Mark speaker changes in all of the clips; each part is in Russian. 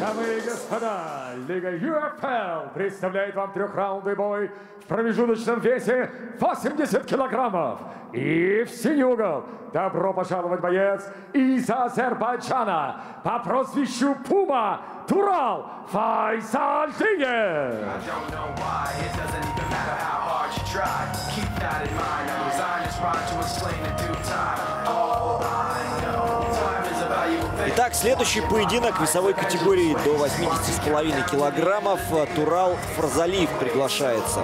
Speaker 1: Дамы и господа, Лига UFL представляет вам трехраундный бой в промежуточном весе 80 килограммов. И в синий угол добро пожаловать боец из Азербайджана по прозвищу Пума Турал Файсал Тиев.
Speaker 2: I
Speaker 3: Итак, следующий поединок весовой категории до 80,5 килограммов. Турал Фарзалиев приглашается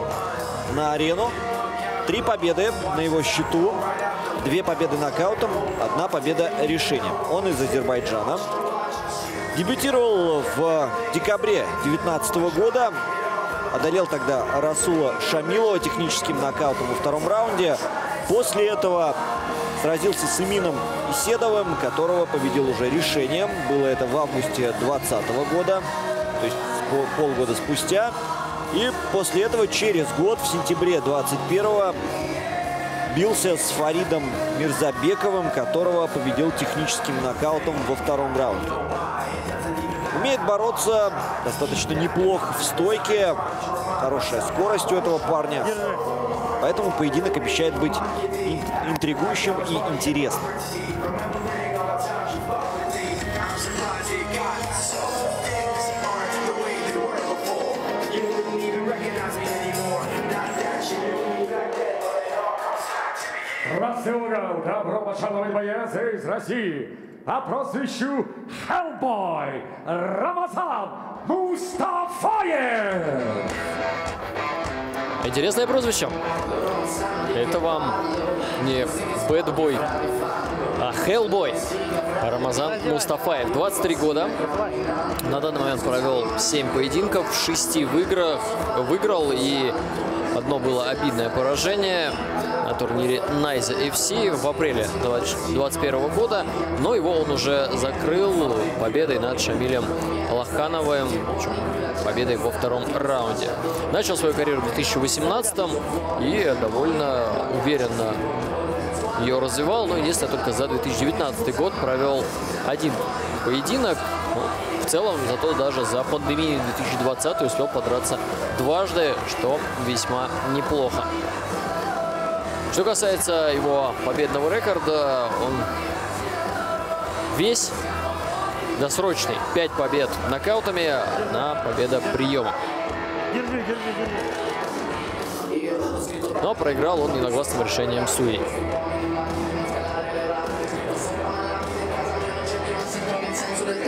Speaker 3: на арену. Три победы на его счету. Две победы нокаутом, одна победа решением. Он из Азербайджана. Дебютировал в декабре 2019 года. Одолел тогда Расула Шамилова техническим нокаутом во втором раунде. После этого сразился с Имином Иседовым, которого победил уже решением. Было это в августе 2020 года, то есть пол- полгода спустя. И после этого через год, в сентябре 21 бился с Фаридом Мирзабековым, которого победил техническим нокаутом во втором раунде. Умеет бороться достаточно неплохо в стойке. Хорошая скорость у этого парня. Поэтому поединок обещает быть интригующим и интересным.
Speaker 1: Добро пожаловать боец из России по прозвищу Hellboy Рамазан Мустафаев.
Speaker 4: Интересное прозвище. Это вам не Бэтбой, а Хеллбой. Рамазан Мустафаев, 23 года. На данный момент провел 7 поединков, в 6 выиграх, выиграл и одно было обидное поражение на турнире Найза FC в апреле 2021 года. Но его он уже закрыл победой над Шамилем Лохановым, победой во втором раунде. Начал свою карьеру в 2018 и довольно уверенно ее развивал, но единственное, только за 2019 год провел один поединок. Ну, в целом, зато даже за пандемию 2020 успел подраться дважды, что весьма неплохо. Что касается его победного рекорда, он весь досрочный. 5 побед нокаутами, одна победа приемом. Но проиграл он единогласным решением Суи.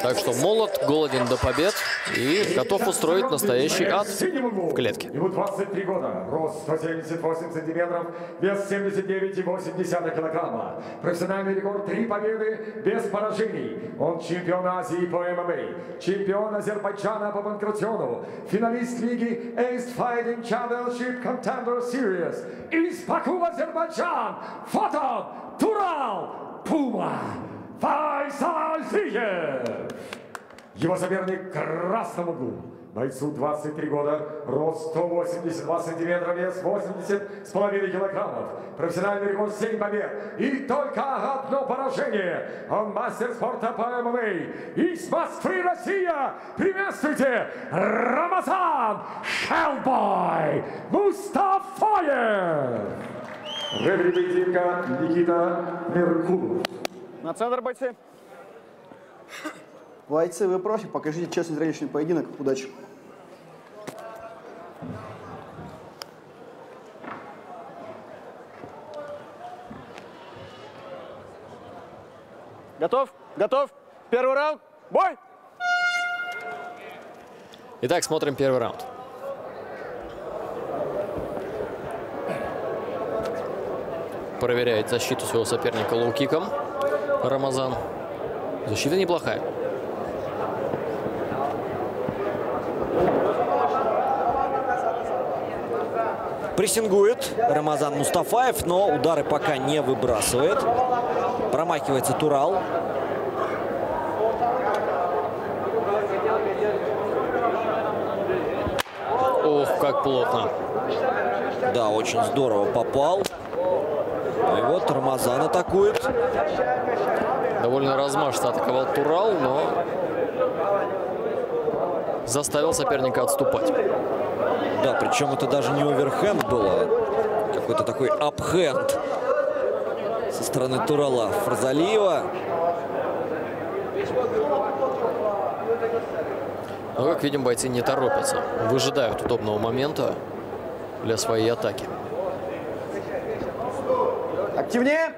Speaker 4: Так что молод, голоден до побед и готов устроить настоящий ад в клетке.
Speaker 1: Ему 23 года, рост 178 сантиметров, вес 79,8 килограмма. Профессиональный рекорд 3 победы без поражений. Он чемпион Азии по ММА, чемпион Азербайджана по панкратиону, финалист лиги Ace Fighting Championship Contender Series из Баку, Азербайджан. Фото Турал Пума Файсал Зиев. Его соперник в красном углу. Бойцу 23 года, рост 182 сантиметра, вес 80 с половиной килограммов. Профессиональный рекорд 7 побед и только одно поражение. Он мастер спорта по ММА. Из Москвы, Россия, приветствуйте Рамазан Хеллбой Мустафаев. Рефери поединка Никита Меркулов.
Speaker 5: На центр, бойцы. Бойцы, вы профи, покажите честный зрелищный поединок. Удачи. Готов? Готов? Первый раунд. Бой!
Speaker 4: Итак, смотрим первый раунд. Проверяет защиту своего соперника лоу-киком. Рамазан. Защита неплохая.
Speaker 3: Прессингует Рамазан Мустапаев, но удары пока не выбрасывает. Промахивается Турал.
Speaker 4: Ох, как плотно.
Speaker 3: Да, очень здорово попал. Ну и вот Рамазан атакует.
Speaker 4: Довольно размашисто атаковал Турал, но заставил соперника отступать.
Speaker 3: Да, причем это даже не оверхенд было, какой-то такой апхенд со стороны Турала Фарзалиева.
Speaker 4: Но, как видим, бойцы не торопятся, выжидают удобного момента для своей атаки.
Speaker 5: Активнее.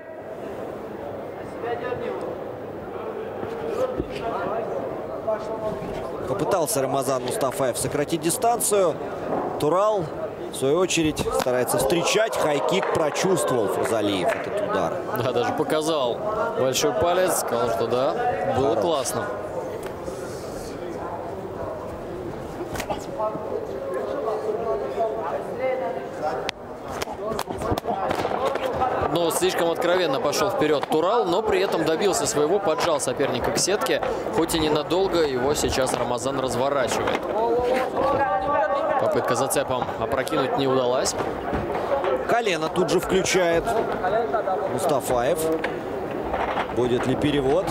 Speaker 3: Попытался Рамазан Мустафаев сократить дистанцию. Турал, в свою очередь, старается встречать. Хайкик прочувствовал Фарзалиев этот удар.
Speaker 4: Да, даже показал большой палец, сказал, что да, было классно. Но слишком откровенно пошел вперед Турал, но при этом добился своего, поджал соперника к сетке. Хоть и ненадолго, его сейчас Рамазан разворачивает. Попытка зацепом опрокинуть не удалась.
Speaker 3: Колено тут же включает Мустафаев. Будет ли перевод?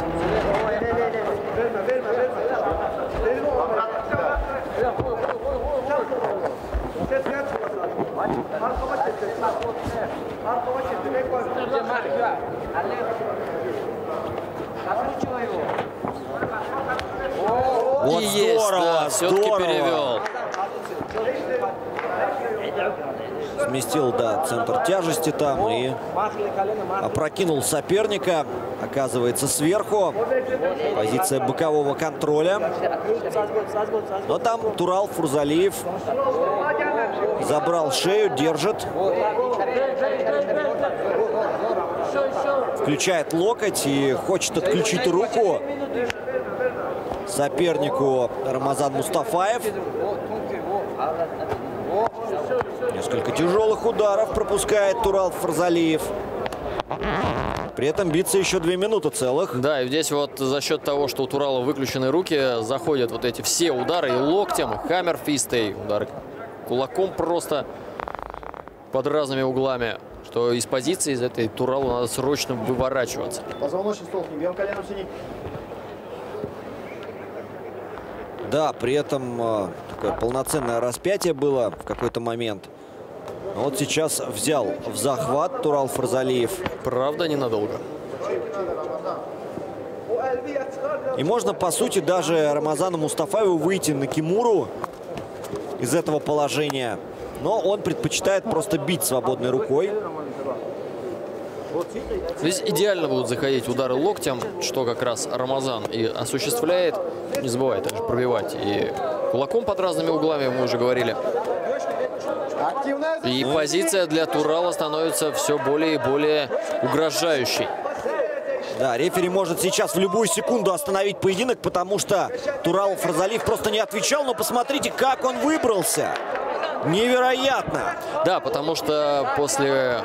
Speaker 3: Вот
Speaker 4: и есть,
Speaker 3: здорово,
Speaker 4: да, все-таки
Speaker 3: здорово.
Speaker 4: перевел.
Speaker 3: Сместил, да, центр тяжести там и опрокинул соперника. Оказывается, сверху. Позиция бокового контроля. Но там Турал Фурзалиев забрал шею, держит. Включает локоть и хочет отключить руку сопернику Рамазан Мустафаев. Несколько тяжелых ударов пропускает Турал Фарзалиев. При этом биться еще две минуты целых.
Speaker 4: Да, и здесь вот за счет того, что у Турала выключены руки, заходят вот эти все удары и локтем, хаммерфистой, удары кулаком просто под разными углами. Что из позиции из этой Туралу надо срочно выворачиваться.
Speaker 5: Позвоночник столкни. Бьем коленом синий.
Speaker 3: Да, при этом э, такое полноценное распятие было в какой-то момент. Но вот сейчас взял в захват Турал Фарзалиев.
Speaker 4: Правда, ненадолго.
Speaker 3: И можно, по сути, даже Рамазану Мустафаеву выйти на Кимуру из этого положения. Но он предпочитает просто бить свободной рукой.
Speaker 4: Здесь идеально будут заходить удары локтем, что как раз Рамазан и осуществляет. Не забывай также пробивать и кулаком под разными углами, мы уже говорили. И позиция для Турала становится все более и более угрожающей.
Speaker 3: Да, рефери может сейчас в любую секунду остановить поединок, потому что Турал Фарзалиев просто не отвечал. Но посмотрите, как он выбрался. Невероятно.
Speaker 4: Да, потому что после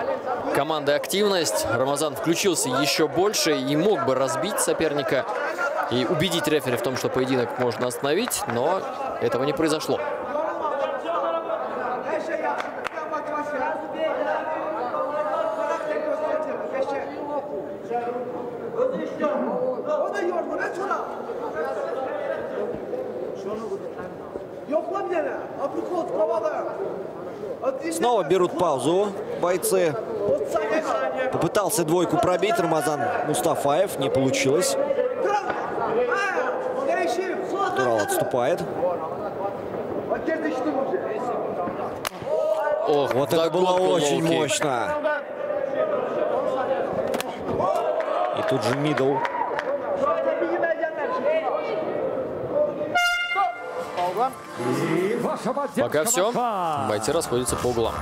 Speaker 4: команды «Активность» Рамазан включился еще больше и мог бы разбить соперника и убедить рефери в том, что поединок можно остановить, но этого не произошло.
Speaker 3: Снова берут паузу бойцы. Попытался двойку пробить Рамазан Мустафаев. Не получилось. Турал отступает.
Speaker 4: Ох,
Speaker 3: Вот это было очень мощно. И тут же мидл.
Speaker 1: право.
Speaker 4: Пока все. Бойцы расходятся по углам.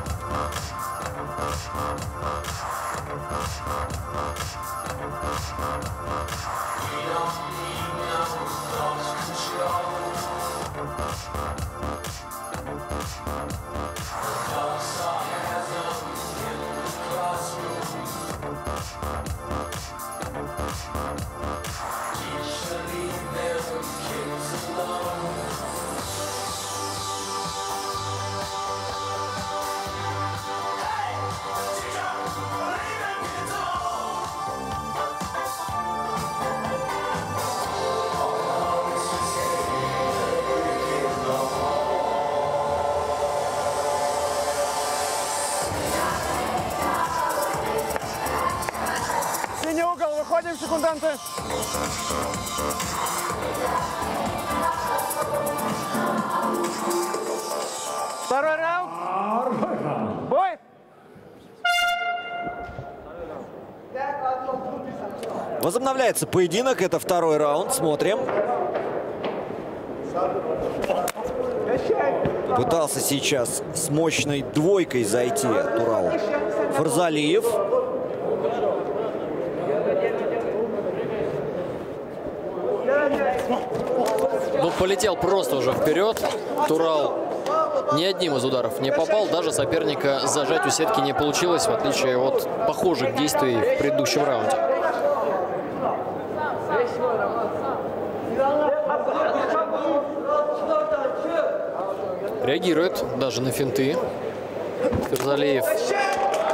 Speaker 5: Секунданты. Второй раунд. Бой.
Speaker 3: Возобновляется поединок. Это второй раунд. Смотрим. Пытался сейчас с мощной двойкой зайти Турал Фарзалиев.
Speaker 4: Ну, полетел просто уже вперед. Турал ни одним из ударов не попал. Даже соперника зажать у сетки не получилось, в отличие от похожих действий в предыдущем раунде. Реагирует даже на финты. Фарзалиев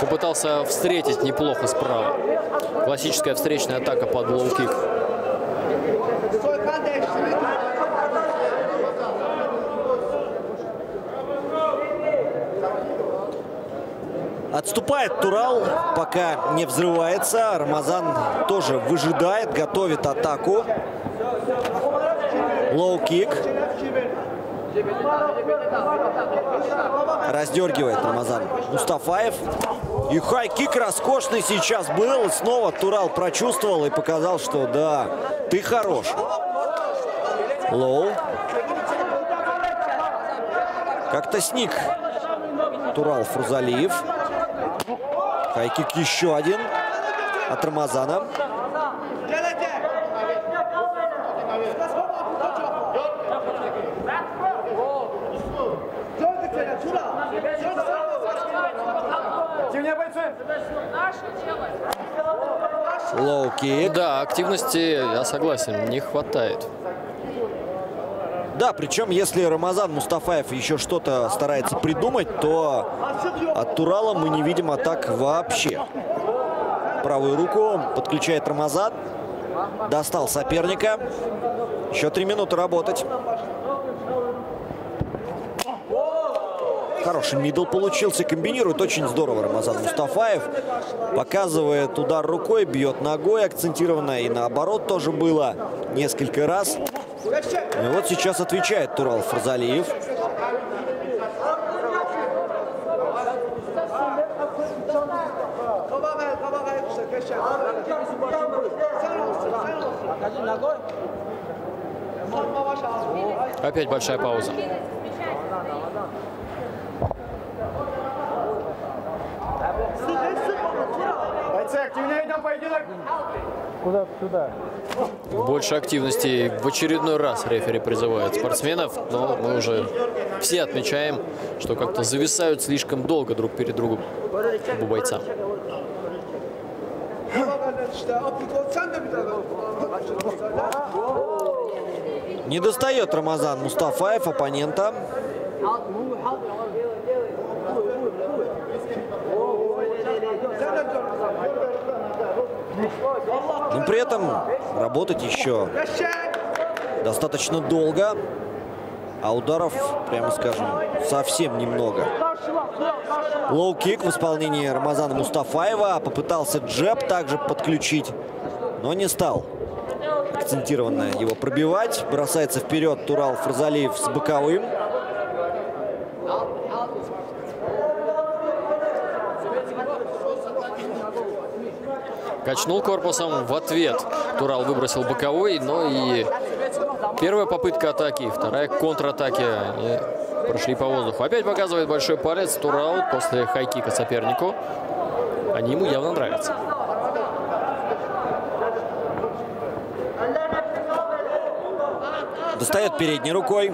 Speaker 4: попытался встретить неплохо справа. Классическая встречная атака под лоу-кик.
Speaker 3: Отступает Турал, пока не взрывается. Рамазан тоже выжидает, готовит атаку. Лоу-кик. Раздергивает Рамазан Мустапаев. И хай-кик роскошный сейчас был. Снова Турал прочувствовал и показал, что да, ты хорош. Лоу. Как-то сник Турал Фарзалиев. Хай-кик еще один от Рамазана. Лоу-кик.
Speaker 4: Да, активности, я согласен, не хватает.
Speaker 3: Да, причем если Рамазан Мустапаев еще что-то старается придумать, то от Турала мы не видим атак вообще. Правую руку подключает Рамазан. Достал соперника. Еще три минуты работать. Хороший мидл получился. Комбинирует очень здорово Рамазан Мустапаев. Показывает удар рукой, бьет ногой акцентированно. И наоборот тоже было несколько раз. И вот сейчас отвечает Турал Фарзалиев.
Speaker 4: Опять большая пауза.
Speaker 5: Бойцы, активнее идем поединок.
Speaker 4: Больше активности в очередной раз рефери призывает спортсменов, но мы уже все отмечаем, что как-то зависают слишком долго друг перед другом оба бойца.
Speaker 3: Не достает Рамазан Мустафаев оппонента. Но при этом работать еще достаточно долго. А ударов, прямо скажем, совсем немного. Лоу-кик в исполнении Рамазана Мустафаева. Попытался джеб также подключить, но не стал акцентированно его пробивать. Бросается вперед Турал Фарзалиев с боковым.
Speaker 4: Качнул корпусом в ответ. Турал выбросил боковой, но и первая попытка атаки, вторая контратаки прошли по воздуху. Опять показывает большой палец Турал после хайкика сопернику. Они ему явно нравятся.
Speaker 3: Достает передней рукой.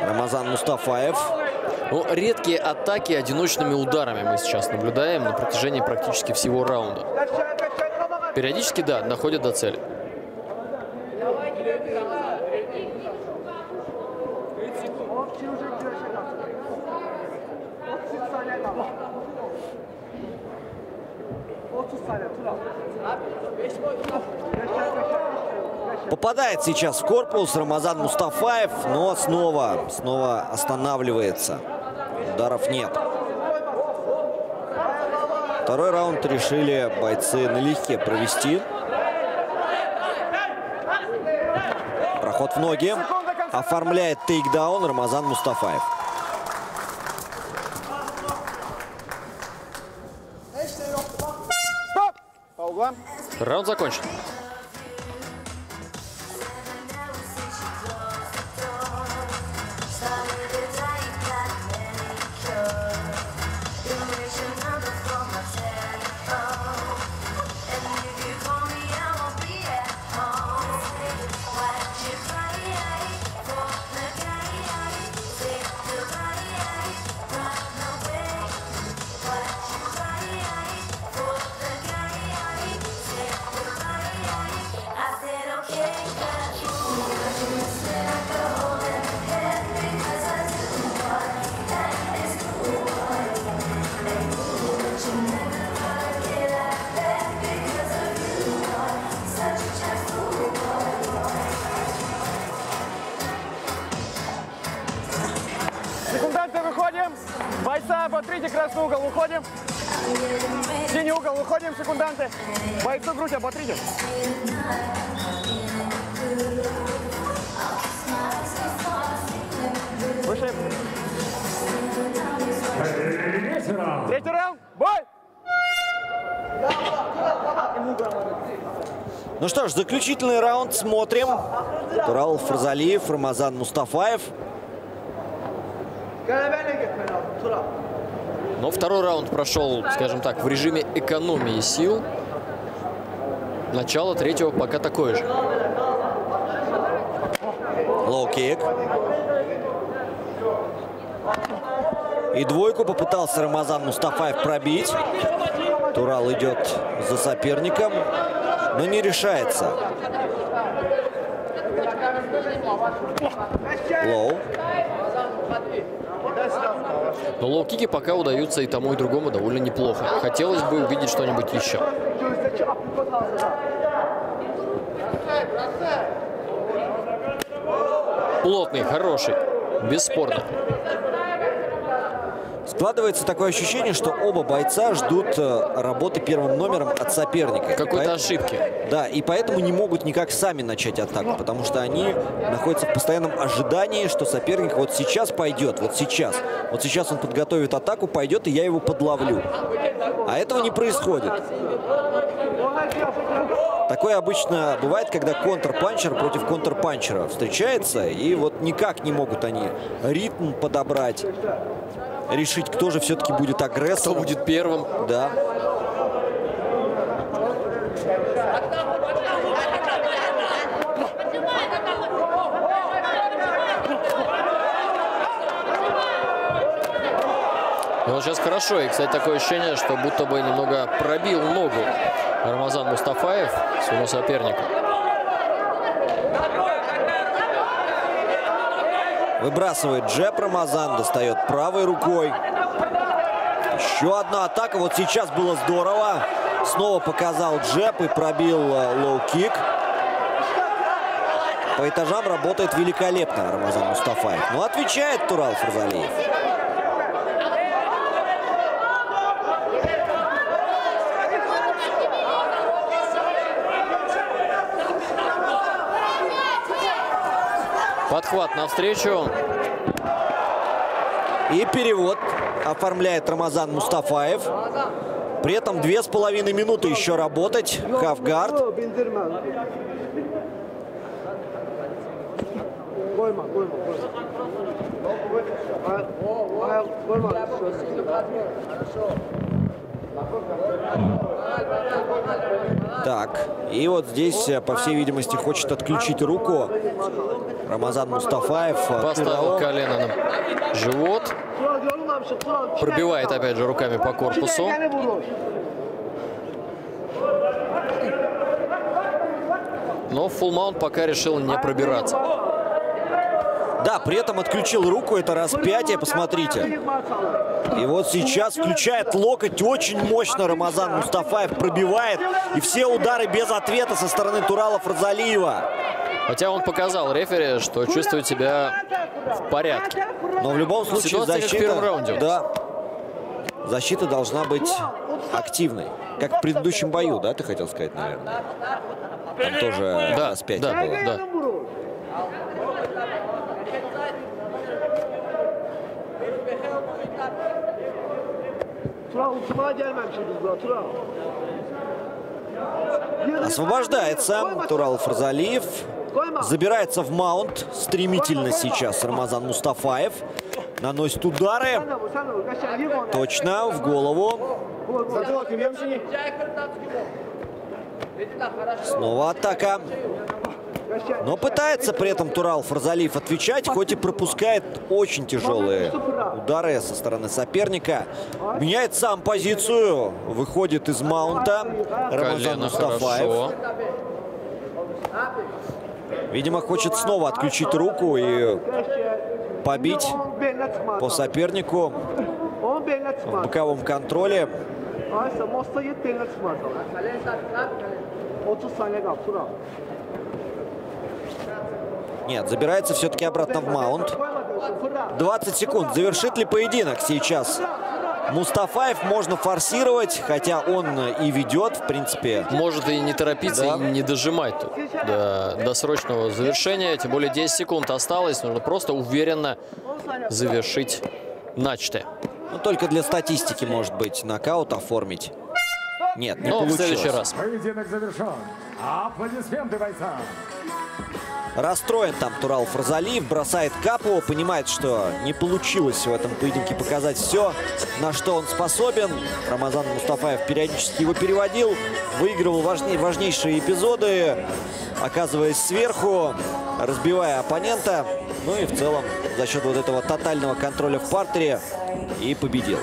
Speaker 3: Рамазан Мустафаев.
Speaker 4: Ну, редкие атаки одиночными ударами мы сейчас наблюдаем на протяжении практически всего раунда. Периодически, да, доходят до цели.
Speaker 3: Попадает сейчас в корпус Рамазан Мустафаев, но снова, снова останавливается ударов нет. Второй раунд решили бойцы налегке провести. Проход в ноги. Оформляет тейкдаун Рамазан Мустафаев.
Speaker 4: Раунд закончен.
Speaker 5: Бойца, оботрите красный угол, выходим. Синий угол, выходим, секунданты. Бойцу грудь оботрите. Выше.
Speaker 1: Третий раунд.
Speaker 5: Третий раунд. Бой!
Speaker 3: Ну что ж, заключительный раунд смотрим. Турал Фарзалиев, Рамазан Мустафаев.
Speaker 4: Но второй раунд прошел, скажем так, в режиме экономии сил. Начало третьего пока такое же.
Speaker 3: Лоу-кик. И двойку попытался Рамазан Мустафаев пробить. Турал идет за соперником, но не решается. Лоу.
Speaker 4: Но лоу-кики пока удаются и тому, и другому довольно неплохо. Хотелось бы увидеть что-нибудь еще. Плотный, хороший, бесспорно.
Speaker 3: Складывается такое ощущение, что оба бойца ждут э, работы первым номером от соперника.
Speaker 4: Какой-то ошибки.
Speaker 3: Да, и поэтому не могут никак сами начать атаку, потому что они находятся в постоянном ожидании, что соперник вот сейчас пойдет, вот сейчас. Вот сейчас он подготовит атаку, пойдет, и я его подловлю. А этого не происходит. Такое обычно бывает, когда контрпанчер против контрпанчера встречается, и вот никак не могут они ритм подобрать, решить, кто же все-таки будет
Speaker 4: Кто
Speaker 3: агрессором.
Speaker 4: будет первым?
Speaker 3: Да.
Speaker 4: И вот сейчас хорошо. И, кстати, такое ощущение, что будто бы немного пробил ногу Рамазан Мустапаев своему сопернику.
Speaker 3: Выбрасывает джеб Рамазан, достает правой рукой. Еще одна атака. Вот сейчас было здорово. Снова показал джеб и пробил э, лоу-кик. По этажам работает великолепно Рамазан Мустапаев. Но отвечает Турал Фарзалиев.
Speaker 4: Подхват навстречу.
Speaker 3: И перевод оформляет Рамазан Мустафаев. При этом две с половиной минуты еще работать. Хавгард. Так, и вот здесь, по всей видимости, хочет отключить руку Рамазан Мустафаев. э,
Speaker 4: Поставил колено на живот. Пробивает опять же руками по корпусу. Но в фулл-маунт пока решил не пробираться.
Speaker 3: Да, при этом отключил руку, это распятие, посмотрите. И вот сейчас включает локоть очень мощно Рамазан Мустафаев, пробивает. И все удары без ответа со стороны Турала Фарзалиева.
Speaker 4: Хотя он показал рефери, что чувствует себя в порядке.
Speaker 3: Но в любом случае
Speaker 4: Ситуация как в
Speaker 3: защита...
Speaker 4: первом раунде.
Speaker 3: Да. Защита должна быть активной. Как в предыдущем бою, да, ты хотел сказать, наверное? Там тоже
Speaker 4: Да,
Speaker 3: распятие
Speaker 4: да,
Speaker 3: было.
Speaker 4: да.
Speaker 3: Освобождается Турал Фарзалиев. Забирается в маунт. Стремительно сейчас Рамазан Мустафаев. Наносит удары. Точно в голову. Снова атака. Но пытается при этом Турал Фарзалиев отвечать, хоть и пропускает очень тяжелые удары со стороны соперника. Меняет сам позицию, выходит из маунта Рамазан Мустафаев.
Speaker 4: хорошо.
Speaker 3: Видимо, хочет снова отключить руку и побить по сопернику в боковом kontrole.
Speaker 6: Aysa Mosta git beline çıkmaz. 30 saniye kaldı Tural.
Speaker 3: Нет, забирается все-таки обратно в маунт.
Speaker 6: Koyma diyorsun fırla.
Speaker 3: 20 секунд. Завершит ли поединок сейчас? Мустафаев можно форсировать, хотя он и ведет, в принципе.
Speaker 4: Может и не торопиться,
Speaker 3: Да.
Speaker 4: и не дожимать тут до досрочного завершения. Тем более 10 секунд осталось. Нужно просто уверенно
Speaker 6: 10 saniye.
Speaker 4: завершить начатое.
Speaker 3: Ну, только для статистики, может быть, нокаут оформить. Нет, не
Speaker 4: Но Ну, в
Speaker 3: получилось.
Speaker 4: следующий раз.
Speaker 1: Поединок завершен. Аплодисменты бойцам.
Speaker 3: Расстроен там Турал Фарзалиев, бросает капу, понимает, что не получилось в этом поединке показать все, на что он способен. Рамазан Мустафаев периодически его переводил, выигрывал важней- важнейшие эпизоды, оказываясь сверху, разбивая оппонента. Ну и в целом за счет вот этого тотального контроля в партере и победил.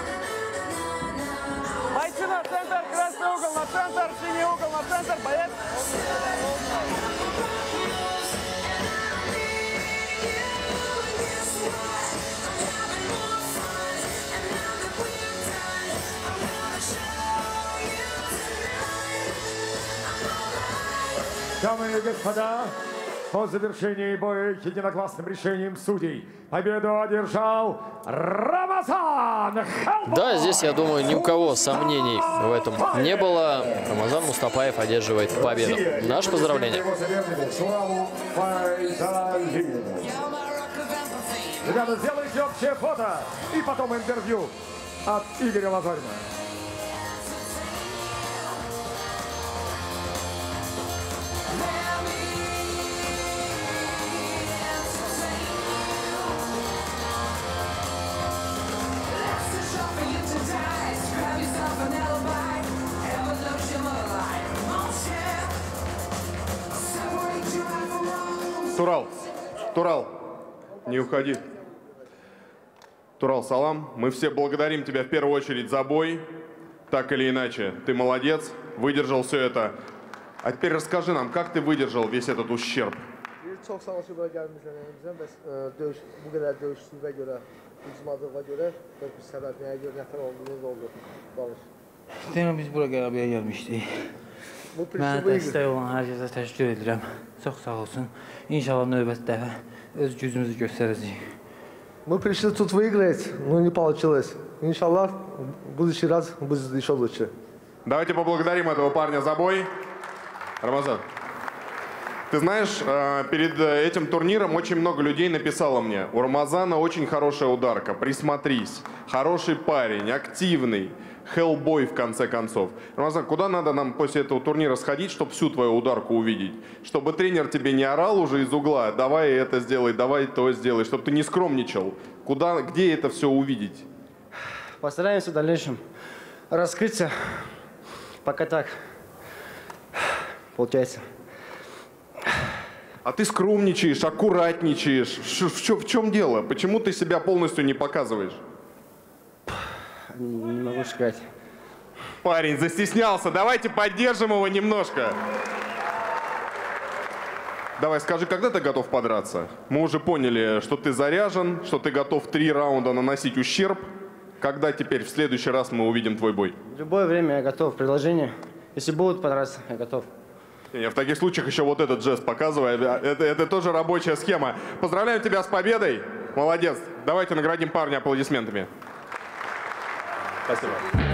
Speaker 5: Бойцы на центр, красный угол на центр, синий угол на центр, боец.
Speaker 1: Дамы и господа, по завершении боя единогласным решением судей победу одержал Рамазан Хелбой!
Speaker 4: Да, здесь, я думаю, ни у кого сомнений в этом не было. Рамазан Мустафаев одерживает победу. Наше поздравление.
Speaker 1: Ребята, сделайте общее фото и потом интервью от Игоря Лазарина.
Speaker 7: Турал, Турал, не уходи. Турал, салам. Мы все благодарим тебя в первую очередь за бой. Так или иначе, ты молодец, выдержал все это. А теперь расскажи нам, как ты выдержал vесь этот ущерб?
Speaker 6: Bəs e, döyüş, bu bəs bir nətər oldu, necə oldu? Danış.
Speaker 8: Biz bura qələbəyə gəlmişdik.
Speaker 6: Bu
Speaker 8: Mənə dəstək olan hər kəsə təşəkkür edirəm. Çox sağ olsun. İnşallah növbəti dəfə öz gücümüzü göstərəcəyik.
Speaker 6: Мы пришли тут выиграть, но не получилось. Иншаллах, в будущий раз будет еще лучше.
Speaker 7: Давайте поблагодарим этого парня за бой. Рамазан, ты знаешь, э, перед э, этим турниром очень много людей написало мне. У Рамазана очень хорошая ударка, присмотрись. Хороший парень, активный. Хеллбой в конце концов. Рамазан, куда надо нам после этого турнира сходить, чтобы всю твою ударку увидеть? Чтобы тренер тебе не орал уже из угла, давай это сделай, давай то сделай, чтобы ты не скромничал. Куда, где это все увидеть?
Speaker 8: Постараемся в дальнейшем раскрыться. Пока так. Получается.
Speaker 7: А ты скромничаешь, аккуратничаешь. В, в чем дело? Почему ты себя полностью не показываешь?
Speaker 8: Не могу сказать.
Speaker 7: Парень застеснялся. Давайте поддержим его немножко. Давай, скажи, когда ты готов подраться? Мы уже поняли, что ты заряжен, что ты готов три раунда наносить ущерб. Когда теперь в следующий раз мы увидим твой бой?
Speaker 8: В любое время я готов. Предложение. Если будут подраться, я готов.
Speaker 7: Не, в таких случаях еще вот этот жест показывай. Это, это тоже рабочая схема. Поздравляем тебя с победой. Молодец. Давайте наградим парня аплодисментами. 貸してもらって。